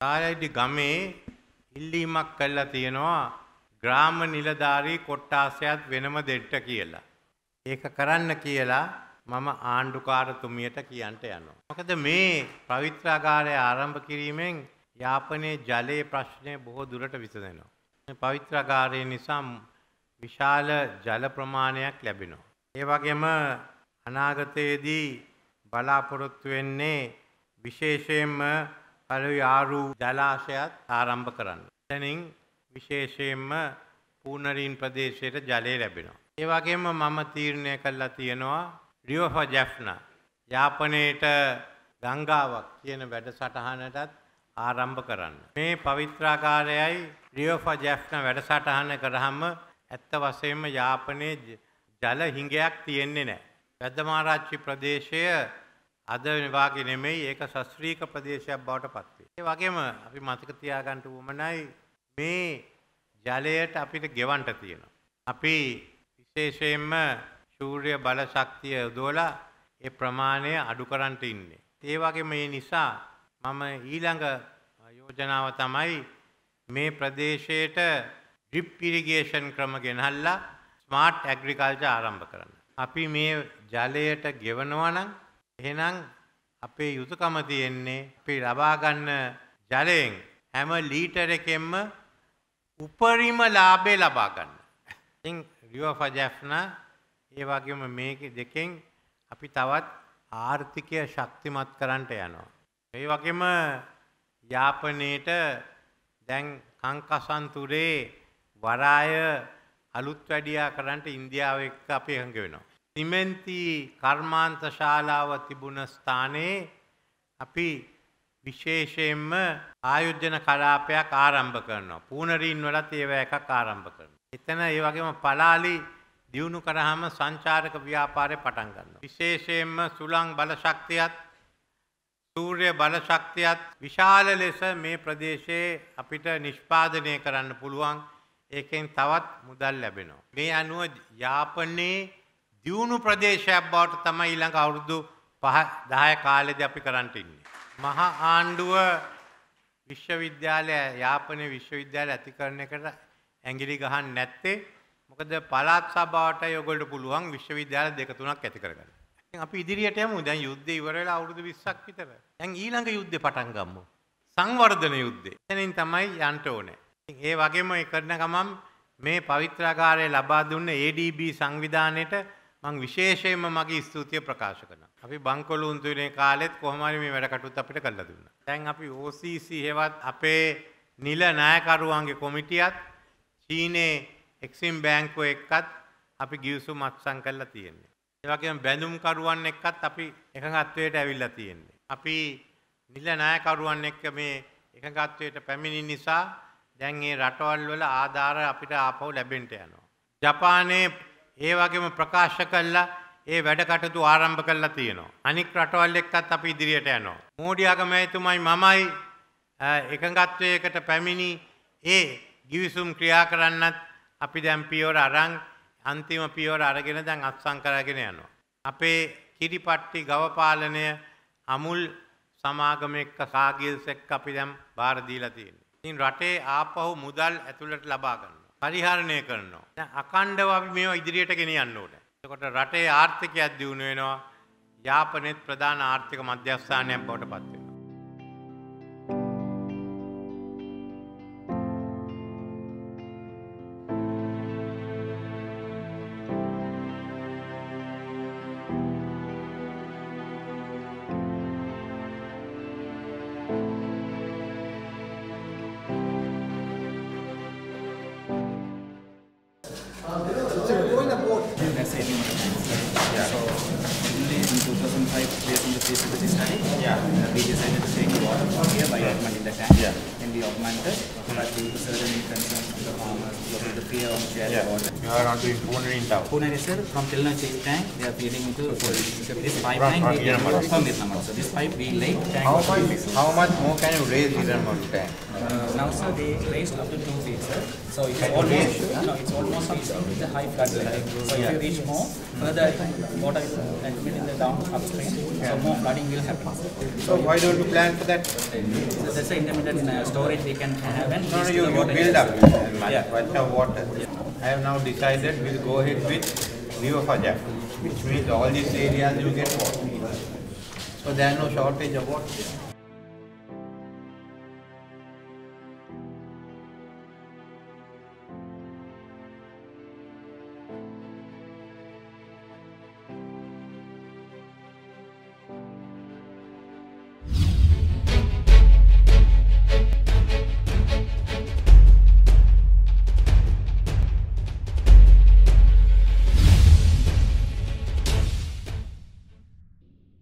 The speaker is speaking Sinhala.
තාලයිඩි ගමේ ඉල්ලීමක් කළා තියෙනවා ග්‍රාම නිලධාරී කොට්ටාසයත් වෙනම දෙට්ට කියලා. ඒක කරන්න කියලා මම ආණ්ඩුකාරතුමියට කියන්ට යනවා. මොකද මේ පවිත්‍රාගාරය ආරම්භ කිරීමෙන් යාපනයේ ජලයේ ප්‍රශ්නය බොහෝ දුරට විසඳෙනවා. මේ පවිත්‍රාගාරය නිසා විශාල ජල ප්‍රමාණයක් ලැබෙනවා. ඒ වගේම අනාගතයේදී බලාපොරොත්තු වෙන්නේ විශේෂයෙන්ම පළවි ආරු ජලාශයත් ආරම්භ කරන්න. එතනින් විශේෂයෙන්ම පූර්ණරීන් ප්‍රදේශයට ජලය ලැබෙනවා. ඒ වගේම මම තීරණය කළා තියෙනවා රියෝෆ ජැෆ්නා යාපනයේට ගංගාවක් කියන වැඩසටහනටත් ආරම්භ කරන්න. මේ පවිත්‍රාකාරයයි රියෝෆ ජැෆ්නා වැඩසටහන කරාම ඇත්ත වශයෙන්ම යාපනයේ ජල හිඟයක් තියෙන්නේ නැහැ. වැද්දමාරාච්චි ප්‍රදේශය අද වාගේ නෙමෙයි ඒක ශස්ත්‍රීක ප්‍රදේශයක් බවට පත් වේ. ඒ වගේම අපි මතක තියාගන්න උවමනයි මේ ජලයට අපිට ගෙවන්න තියෙනවා. අපි විශේෂයෙන්ම සූර්ය බල ශක්තිය යොදවලා ඒ ප්‍රමාණය අඩු කරන්න ඉන්නේ. ඒ වගේම මේ නිසා මම ඊළඟ යෝජනාව තමයි මේ ප්‍රදේශයට ඩ්‍රිප් ඉරිගේෂන් ක්‍රම ගෙනහල්ලා ස්මාර්ට් ඇග්‍රිකල්චර් ආරම්භ කරන්න. අපි මේ ජලයට ගෙවනවා නම් එහෙනම් අපේ යුතුයකම තියෙන්නේ අපි ලබා ගන්න ජලයෙන් හැම ලීටර එකෙන්ම උපරිම ලාභය ලබා ගන්න. ඉතින් රියෝ ෆජැෆ්නා ඒ වගේම මේක දෙකෙන් අපි තවත් ආර්ථිකය ශක්තිමත් කරන්නට යනවා. ඒ වගේම යාපනයේට දැන් කංකසන්තුරේ වරාය අලුත් වැඩියා කරන්නට ඉන්දියාව එක්ක අපි එකඟ වෙනවා. සිමෙන්ති කර්මාන්ත ශාලාව තිබුණ ස්ථානයේ අපි විශේෂයෙන්ම ආයෝජන කලාපයක් ආරම්භ කරනවා. පූනරීන් වලත් ඒව එකක් ආරම්භ කරනවා. එතන ඒ වගේම පලාලි දියුණු කරාම සංචාරක ව්‍යාපාරය පටන් ගන්නවා. විශේෂයෙන්ම සුළං බල ශක්තියත් සූර්ය බල ශක්තියත් විශාල ලෙස මේ ප්‍රදේශයේ අපිට නිෂ්පාදනය කරන්න පුළුවන්. ඒකෙන් තවත් මුදල් ලැබෙනවා. මේ අනුව යාපනයේ දියුණු ප්‍රදේශයක් බවට තමයි ඊළඟ අවුරුදු 5 10 කාලෙදී අපි කරන්ට ඉන්නේ. මහා ආණ්ඩුව විශ්වවිද්‍යාලය යාපනයේ විශ්වවිද්‍යාලය ඇතිකරණ එකට ඇඟිලි ගහන්නේ නැත්තේ මොකද පළාත් සභාවට ඔයගොල්ලෝ පුළුවන් විශ්වවිද්‍යාල දෙක තුනක් ඇති කරගන්න. ඉතින් අපි ඉදිරියට යමු. දැන් යුද්ධය ඉවර වෙලා අවුරුදු 20ක් විතර. දැන් ඊළඟ යුද්ධේ පටන් ගමු. සංවර්ධන යුද්ධේ. එතනින් තමයි යන්න ඕනේ. ඉතින් ඒ වගේම ඒ කරන ගමන් මේ පවිත්‍රාකාරය ලබා දුන්න ADB සංවිධානයේට මං විශේෂයෙන්ම මගේ ස්තුතිය ප්‍රකාශ කරනවා. අපි බංකොලුන්තු වෙන කාලෙත් කොහොම හරි මේ වැඩ කටයුත්ත අපිට කරලා දුන්නා. දැන් අපි OCC හෙවත් අපේ නිල නායකරුවන්ගේ කොමිටියත් චීනේ එක්සිම් බැංකුව එක්කත් අපි ගිවිසුම් අත්සන් කරලා තියෙන්නේ. ඒ වගේම බැඳුම් කරුවන් එක්කත් අපි එකඟත්වයට ඇවිල්ලා තියෙන්නේ. අපි නිල නායකරුවන් එක්ක මේ එකඟත්වයට පැමිණි නිසා දැන් මේ රටවල් වල ආධාර අපිට ආපහු ලැබෙන්න යනවා. ජපානයේ ඒ වගේම ප්‍රකාශ කළා ඒ වැඩ කටයුතු ආරම්භ කළා තියෙනවා. අනික් රටවල් එක්කත් අපි ඉදිරියට යනවා. මෝඩි අගමැතිතුමයි මමයි එකඟත්වයකට පැමිණි ඒ ගිවිසුම් ක්‍රියා කරන්නත් අපි දැන් පියවර අරන් අන්තිම පියවර අරගෙන දැන් අත්සන් කරගෙන යනවා. අපේ කිරිපට්ටි ගව පාලනය අමුල් සමාගම එක්ක කාගිල්ස් එක්ක අපි දැන් බාර දීලා තියෙනවා. ඉතින් රටේ ආපහු මුදල් ඇතුළට ලබා ගන්නවා. පරිහරණය කරනවා. දැන් අකණ්ඩව අපි මේවා ඉදිරියට ගෙනියන්න ඕනේ. එතකොට රටේ ආර්ථිකයක් දියුණු වෙනවා. යාපනයේත් ප්‍රධාන ආර්ථික මධ්‍යස්ථානයක් බවට පත් වෙනවා. It. Yeah. So in 2005, based on the feasibility study, yeah. we decided to take water from here by Edmund the tank. Yeah. Can be augmented, but due certain concerns from the farmers, of the fear of sharing water. You are important in town. Pune sir, from Tilna Check Tank, they are feeding into this pipeline. We. So this pipe we tank. How much, how much more can you raise Hiranmadu tank? Uh, now sir, they raised up to two feet sir. So it's almost, no, it's almost reaching the high flood level. So if you reach more, further water will accumulate in the down upstream. So more flooding will happen. So why don't you plan for that? So that's the intermittent uh, storage we can have and. No, no, you, you build up Yeah. of water. I have now decided we'll go ahead with River Fajak, which means all these areas you get water. So there are no shortage of water.